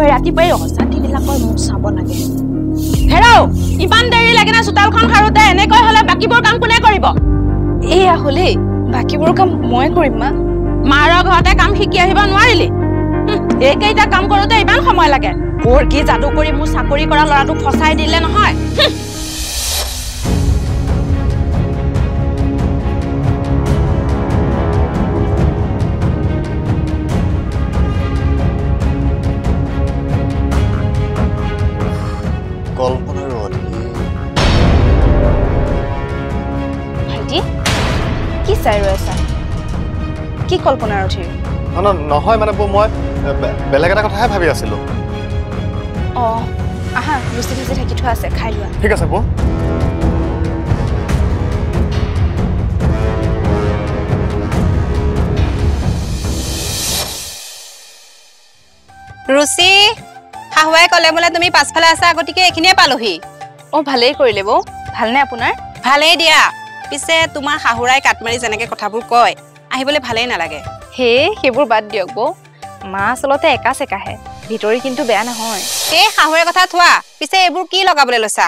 ৰাতিপুৱাই ৰাতিপুৱাই অজাতিবিলাকৰ মোক চাব লাগে। হেৰৌ ইমান দেৰি লাগে না চোতালখন সাৰোতে এনেকৈ হলে বাকীবোৰ কাম কোনে কৰিব? এয়া হ'লেই বাকীবোৰ কাম মই কৰিম মা। মাৰৰ ঘৰতে কাম শিকি আহিব নোৱাৰিলি? এইকেইটা কাম কৰোতে ইমান সময় লাগে। বৰ কি যাদু কৰি মোৰ চাকৰি কৰা ল'ৰাটোক ফচাই দিলে নহয়? কি কল্পনাৰ অধীৰ ন ন- নহয় মানে মই বেলেগ এটা কথাহে ভাবি আছিলোঁ। অঁ আহা লুচি ভাজি থাকি থোৱা আছে খাই লোৱা। ঠিক আছে বৌ। ৰুচি শাহুৱাই ক'লে বোলে তুমি পাছফালে আছা গতিকে এইখিনিয়ে পালোহি। অঁ ভালেই কৰিলে বৌ। ভালনে আপোনাৰ? ভালেই দিয়া। পিছে তোমাৰ শাহুৰাই কাটমাৰি যেনেকে কথাবোৰ কয় আহিবলৈ ভালেই নালাগে। হে সেইবোৰ বাদ দিয়ক বৌ। মা আচলতে একা চেকাহে ভিতৰি কিন্তু বেয়া নহয়। এই শাহুৰে কথা থোৱা পিছে এইবোৰ কি লগাবলৈ লৈছা?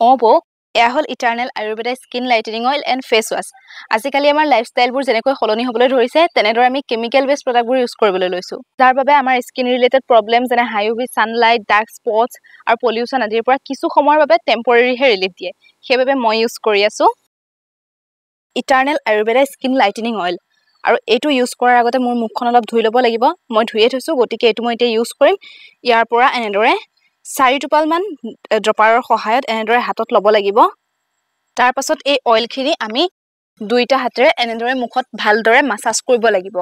অঁ বৌ এয়া হ'ল Eternal Ayurveda skin lightening oil and face wash. আজিকালি আমাৰ লাইফষ্টাইলবোৰ যেনেকৈ সলনি হ'বলৈ ধৰিছে তেনেদৰে আমি কেমিকেল বেছ প্ৰডাক্টবোৰ ইউজ কৰিবলৈ লৈছোঁ। যাৰ বাবে আমাৰ স্কিন ৰিলেটেড প্ৰব্লেম যেনে high U V sunlight dark spots আৰু পলিউশ্যন আদিৰ পৰা কিছু সময়ৰ বাবে টেম্পৰেৰীহে ৰিলিফ দিয়ে। সেইবাবে মই ইউজ কৰি আছোঁ। Eternal Ayurveda skin lightening oil. আৰু এইটো ইউজ কৰাৰ আগতে মোৰ মুখখন অলপ ধুই ল'ব লাগিব। মই ধুয়ে থৈছোঁ গতিকে এইটো মই এতিয়া ইউজ কৰিম। ইয়াৰ পৰা এনেদৰে চাৰি টোপালমান ড্ৰপাৰৰ সহায়ত এনেদৰে হাতত ল'ব লাগিব। তাৰ পাছত এই অইলখিনি আমি দুইটা হাতেৰে এনেদৰে মুখত ভালদৰে মাছাজ কৰিব লাগিব।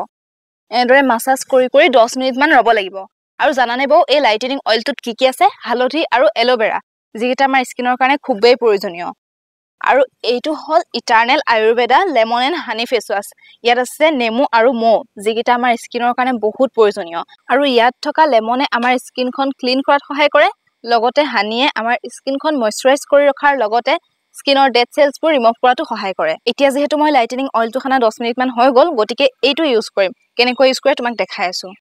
এনেদৰে মাছাজ কৰি কৰি দহ মিনিটমান ৰ'ব লাগিব। আৰু জানানে বৌ এই লাইটেনিং অইলটোত কি কি আছে? হালধি আৰু এল'ভেৰা যিকেইটা আমাৰ স্কিনৰ কাৰণে খুবেই প্ৰয়োজনীয়। আৰু এইটো হ'ল Eternal Ayurveda lemon and honey face wash ইয়াত আছে নেমু আৰু মৌ যিকেইটা আমাৰ স্কিনৰ কাৰণে বহুত প্ৰয়োজনীয়। আৰু ইয়াত থকা লেমনে আমাৰ স্কিনখন ক্লিন কৰাত সহায় কৰে লগতে হানিয়ে আমাৰ স্কিনখন মইশ্চাৰাইজ কৰি ৰখাৰ লগতে স্কিনৰ ডেড চেলছবোৰ ৰিমভ কৰাতো সহায় কৰে। এতিয়া যিহেতু মই লাইটেনিং অইলটো খানা দহ মিনিটমান হৈ গ'ল গতিকে এইটো ইউজ কৰিম। কেনেকৈ ইউজ কৰে তোমাক দেখাই আছোঁ।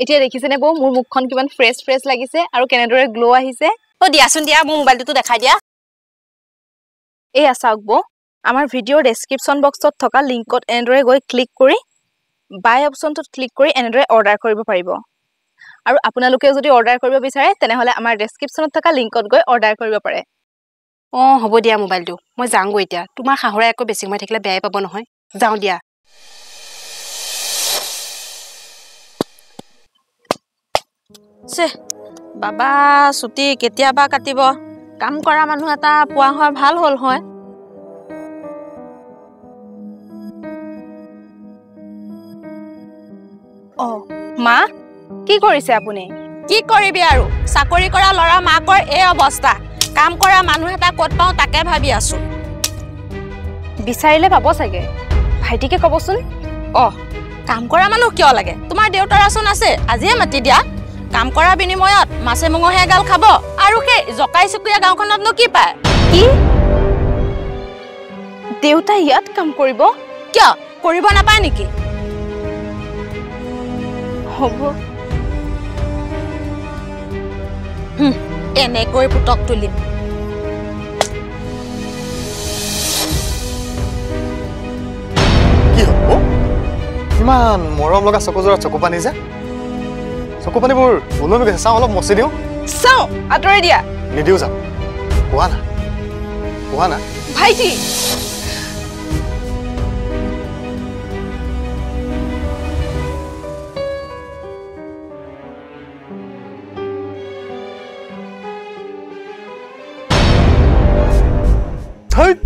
এতিয়া দেখিছেনে বৌ? মোৰ মুখখন কিমান ফ্ৰেছ ফ্ৰেছ লাগিছে আৰু কেনেদৰে গ্ল' আহিছে? অ দিয়াচোন দিয়া মোৰ মোবাইলটোতো দেখাই দিয়া। এয়া চাওক বৌ আমাৰ ভিডিঅ'ৰ ডেছক্ৰিপশ্যন বক্সত থকা লিংকত এনেদৰে গৈ ক্লিক কৰি বাই অপশ্যনটোত ক্লিক কৰি এনেদৰে অৰ্ডাৰ কৰিব পাৰিব। আৰু আপোনালোকেও যদি অৰ্ডাৰ কৰিব বিচাৰে তেনেহ'লে আমাৰ ডেছক্ৰিপশ্যনত থকা লিংকত গৈ অৰ্ডাৰ কৰিব পাৰে। অঁ হ'ব দিয়া মোবাইলটো। মই যাওঁগৈ এতিয়া। তোমাৰ শাহুৰাই আকৌ বেছি সময় থাকিলে বেয়াই পাব নহয়। যাওঁ দিয়া। চে বাবা ছুটি কেতিয়াবা কাটিব। কাম কৰা মানুহ এটা পোৱা হোৱা ভাল হ'ল হয়। অঁ মা কি কৰিছে আপুনি? কি কৰিবি আৰু? চাকৰি কৰা ল'ৰা মাকৰ এই অৱস্থা। কাম কৰা মানুহ এটা ক'ত পাওঁ তাকে ভাবি আছো। বিচাৰিলে পাব চাগে। ভাইটিকে ক'বচোন। অহ কাম কৰা মানুহ কিয় লাগে? তোমাৰ দেউতাৰ আচোন আছে আজিয়ে মাতি দিয়া। কাম কৰাৰ বিনিময়ত মাছে মঙহে এগাল খাব। আৰু সেই জকাই চুকুৰীয়া গাঁওখনতনো কি পায়? কি? দেউতা ইয়াত কাম কৰিব? কিয়? কৰিব নাপায় নেকি? হ'ব। এনেকৈ পুতক তুলিম। কি হ'ব? ইমান মৰম লগা চকুযোৰত চকু পানী যে। চকু পানীবোৰ ওলমি গৈছে। চাওঁ অলপ মচি দিওঁ। চাওঁ আঁতৰি দিয়া। নিদিওঁ যাম। কোৱা না? কোৱা না? ভাইটি!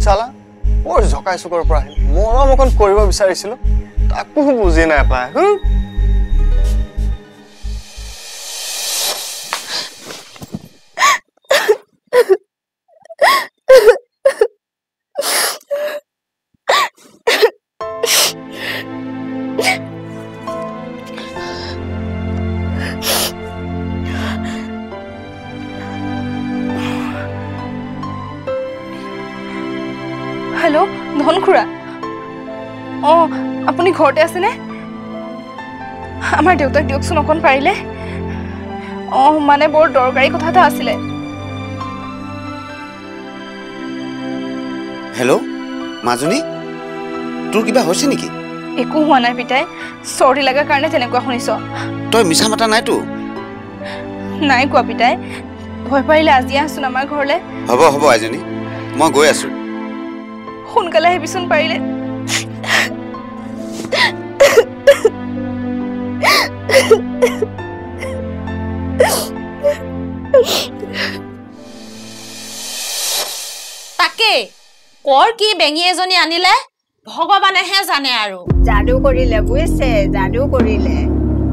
চালা? বৰ জকাই চুকৰ পৰা আহিল। মৰম অকণ কৰিব বিচাৰিছিলো। তাকো বুজি নাপায় হুম ধন খুৰা। অঁ আপুনি ঘৰতে আছেনে? আমাৰ দেউতাক দিয়কচোন অকণ পাৰিলে। অঁ মানে বৰ দৰকাৰী কথা এটা আছিলে। হেল্ল' মাজনী তোৰ কিবা হৈছে নেকি? একো হোৱা নাই পিতাই চৰ্দি লগাৰ কাৰণে তেনেকুৱা শুনিছ। তই মিছা মাতা নাইতো নাই কোৱা পিতাই ভয় পাৰিলে আজি আহচোন আমাৰ ঘৰলৈ। হ'ব হ'ব আইজনী মই গৈ আছোঁ। সোনকালে আহিবিচোন পাৰিলে। তাকে কৰ কি বেঙী এজনী আনিলে? ভগৱানেহে জানে আৰু। যাদু কৰিলে বুজিছে যাদু কৰিলে।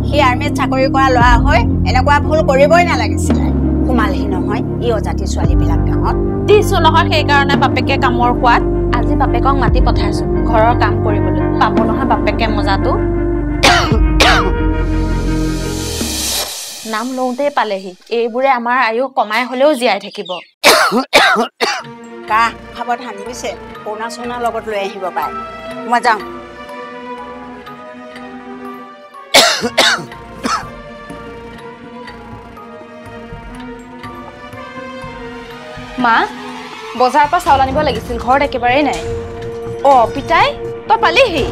সি আৰ্মিত চাকৰি কৰা ল'ৰা হৈ এনেকুৱা ভুল কৰিবই নালাগিছিলে। সোমালহি নহয় ই অজাতি ছোৱালীবিলাক গাঁৱত দিছো নহয় সেইকাৰণে বাপেকে কামৰ সোৱাদ। আজি বাপেকক মাতি পঠাইছো। ঘৰৰ কাম কৰিবলৈ। পাব নহয় বাপেকে মজাটো। নাম লওঁতেই পালেহি। এইবোৰে আমাৰ আয়ুস কমাই হলেও জীয়াই থাকিব। কাহ সাৱধান বুজিছে কৰোণা চৰোণাৰ লগত লৈ আহিব পাৰে মই যাওঁ। মা বজাৰৰ পৰা চাউল আনিব লাগিছিল ঘৰত একেবাৰেই নাই। অঁ পিতাই তই পালিহি।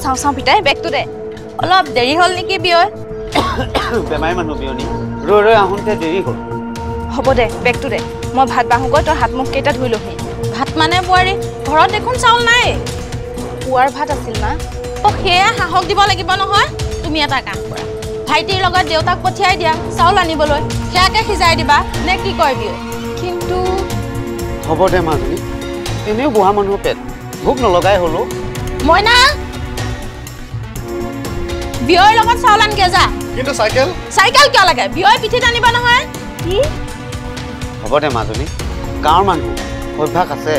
চাওঁ চাওঁ পিতাই বেগটো দে। অলপ দেৰি হ'ল নেকি বিয়য় বেমাৰী মানুহ বিয়নী ৰৈ ৰৈ আহোঁতে দেৰি হ'ল। হ'ব দে বেগটো দে। মই ভাত বাঢ়োগৈ তই হাত মুখ কেইটা ধুই লহি। ভাত মানে বোৱাৰী ঘৰত দেখোন চাউল নাই। পুৱাৰ ভাত আছিল মা অ সেয়া সাহস দিব লাগিব নহয়। তুমি এটা কাম কৰা। ভাইটিৰ লগত দেউতাক পঠিয়াই দিয়া চাউল আনিবলৈ। সেয়াকে সিজাই দিবা। নে কি কয় বিয়য় কিন্তু হ'ব দে মাজনী এনেও বুঢ়া মানুহৰ পেট। ভোক নলগাই হ'লো। মইনা! বিয়ৰ লগত চাউল আনকে যা। কিন্তু চাইকেল? চাইকেল কিয় লাগে? বিয়ৰ পিঠিত আনিবা নহয়। কি? হ'ব দে মাজনী গাঁৱৰ মানুহ। অভ্যাস আছে।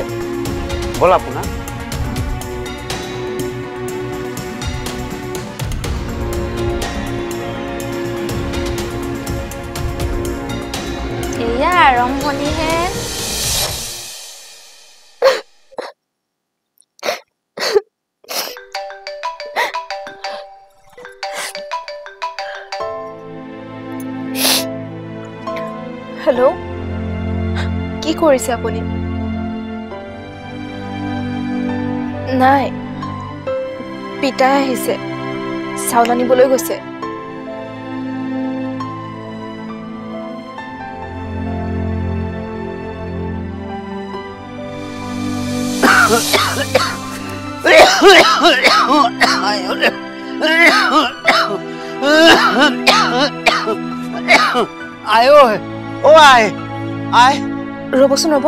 ব'ল আপোনাৰ? আৰম্ভণিহে হেল্ল' কি কৰিছে আপুনি? নাই। পিতাই আহিছে। চাউল আনিবলৈ গৈছে। আই ঐ অ আই আই। ৰ'বচোন ৰ'ব।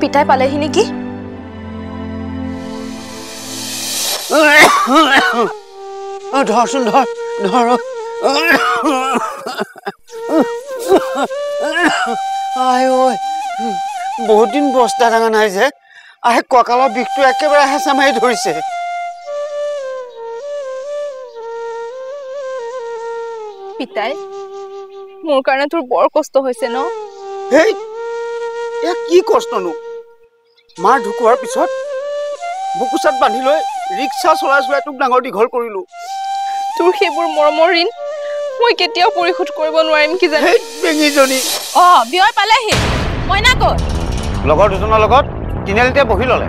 পিতাই পালেহি নেকি? ধৰচোন ধৰ ধৰ। আই ঐ বহুত দিন বস্তা ডাঙা নাই যে। আই কঁকালৰ বিষটো একেবাৰে হেঁচা মাৰি ধৰিছে। পিতাই মোৰ কাৰণে তোৰ বৰ কষ্ট হৈছে ন? হেই এয়া কি কষ্টনো? মাৰ ঢুকোৱাৰ পিছত বুকুচাত বান্ধি লৈ ৰিক্সা চলাই চলাই তোক ডাঙৰ দীঘল কৰিলো। তোৰ সেইবোৰ মৰমৰ ঋণ মই কেতিয়াও পৰিশোধ কৰিব নোৱাৰিম কি জানি? বেঙীজনী। অ বিয়ৰ পালেহি। মইনা ক'ত? লগৰ দুজনৰ লগত? তিনিআলিতে বহি ল'লে।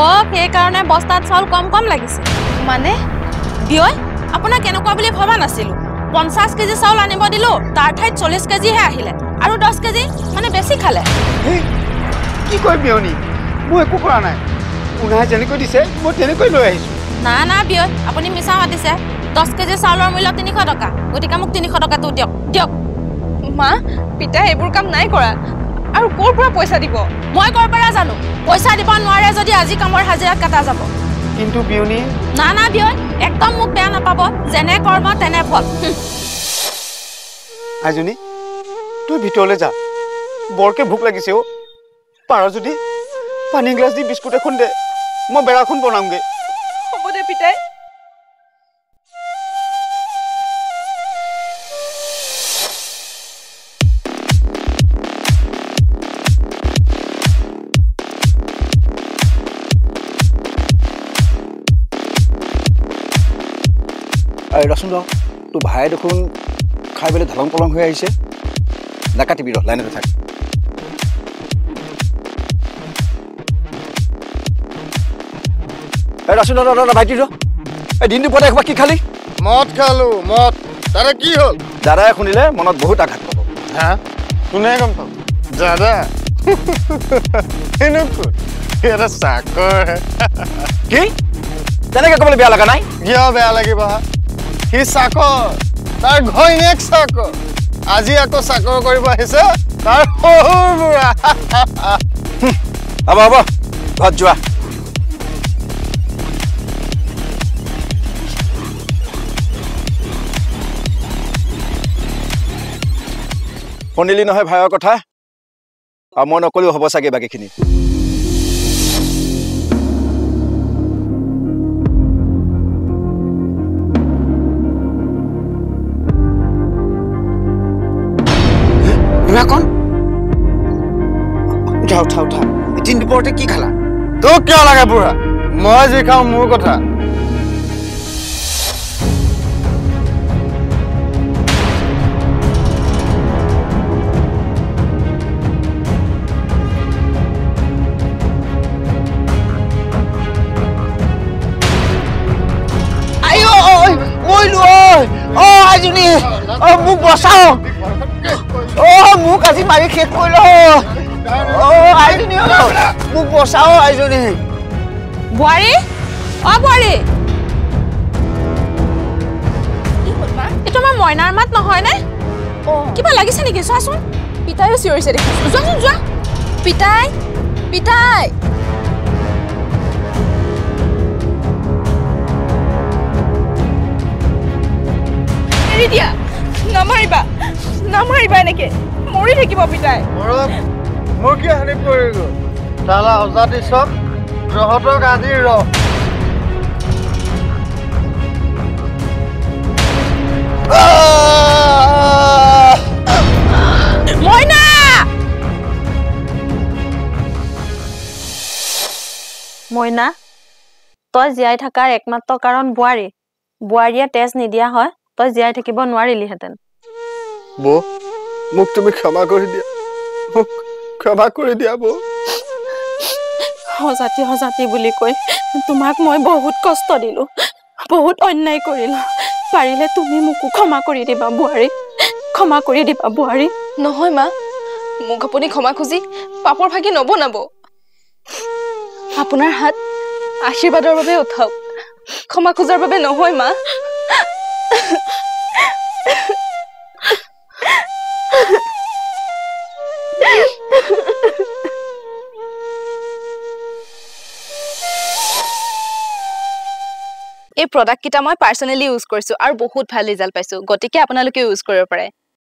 অ সেইকাৰণে বস্তাত চাউল কম কম লাগিছে। মানে? বিয়য় আপোনাক কেনেকুৱা বুলি ভবা নাছিলো। পঞ্চাছ কেজি চাউল আনিব দিলো তাৰ ঠাইত চল্লিছ কেজিহে আহিলে। আৰু দহ কেজি মানে বেছি খালে। কি কয় বিয়নী? মই একো কৰা নাই। উনাই যেনেকৈ দিছে মই তেনেকৈ লৈ আহিছোঁ। না না বিয়য় আপুনি মিছা মাতিছে। দহ কেজি চাউলৰ মূল্য তিনিশ টকা। গতিকে মোক তিনিশ টকাটো দিয়ক দিয়ক। মা পিতাই এইবোৰ কাম নাই কৰা। আৰু ক'ৰ পৰা পইচা দিব? মই ক'ৰ পৰা জানো? পইচা দিব নোৱাৰে যদি আজি কামৰ হাজিৰাত কাটা যাব। কিন্তু বিয়নী। না না বিয়য় একদম মোক বেয়া নাপাব। যেনে কৰ্ম তেনে ফল। আইজনী তই ভিতৰলৈ যা। বৰকে ভোক লাগিছে অ' পাৰ যদি। পানী গিলাচ দি বিস্কুট এখন দে। মই বেৰাখন বনামগৈ। ৰচোন ৰ তোৰ ভাই দেখোন খাই পেলাই ঢলং পলং হৈ আহিছে। নাকাটিবি ৰ লাইনতে থাক। এই ৰচোন ৰ ভাইটি ৰ এই দিনটো পুৱাতে একবাৰ কি খালি? মদ খালো মদ। তাৰে কি হ'ল? দাদাই শুনিলে মনত বহুত আঘাত পাব। হা? কোনে গম পাব? দাদা? এটা চাকৰ। কি? তেনেকে ক'বলৈ বেয়া লগা নাই? কিয় বেয়া লাগিব? হা? সি চাকৰ তাৰ ঘৈণীয়েক চাকৰ। আজি আকৌ চাকৰ কৰিব আহিছে তাৰ শহুৰ বুঢ়া। হ'ব হ'ব ঘৰত যোৱা। শুনিলি নহয় ভাইৰ কথা? আৰু মই নকলেও হ'ব চাগে বাকীখিনি। উঠা উঠা। উঠা দিন দুপৰতে কি খালা? তোক কিয় লাগে বুঢ়া? মই যি খাওঁ মোৰ কথা। মোক বচাও। অ মোক আজি মাৰি শেষ কৰিলো। অ আইজনী অ, মোক বচাও আইজনী। বোৱাৰী? অ বোৱাৰী। এইটো আমাৰ মইনাৰ মাত নহয়নে কিবা লাগিছে নেকি? চোৱাচোন। পিতাইও চিঞৰিছে দেখিছোঁ যোৱাচোন যোৱা পিতাই পিতাই। এৰি দিয়া। নামাৰিবা। নামাৰিবা এনেকে। মৰি থাকিব পিতাই। মৰম মোৰ কি হানি পৰি তালা তহঁতক আজি ৰ। মইনা! মইনা তই জীয়াই থকাৰ একমাত্ৰ কাৰণ বোৱাৰী। বোৱাৰীয়ে তেজ নিদিয়া হয় তই জীয়াই থাকিব নোৱাৰিলিহেঁতেন। বৌ মোক তুমি ক্ষমা কৰি দিয়া। মোক ক্ষমা কৰি দিয়া বৌ। সজাতি সজাতি বুলি কৈ তোমাক মই বহুত কষ্ট দিলো বহুত অন্যায় কৰিলো। পাৰিলে তুমি মোকো ক্ষমা কৰি দিবা বোৱাৰী। ক্ষমা কৰি দিবা বোৱাৰী। নহয় মা। মোক আপুনি ক্ষমা খুজি পাপৰ ভাগি নবনাব। আপোনাৰ হাত আশীৰ্বাদৰ বাবে উঠাওক। ক্ষমা খোজাৰ বাবে নহয় মা। এই প্ৰডাক্টকেইটা মই পাৰ্চনেলি ইউজ কৰিছোঁ আৰু বহুত ভাল ৰিজাল্ট পাইছোঁ। গতিকে আপোনালোকে ইউজ কৰিব পাৰে।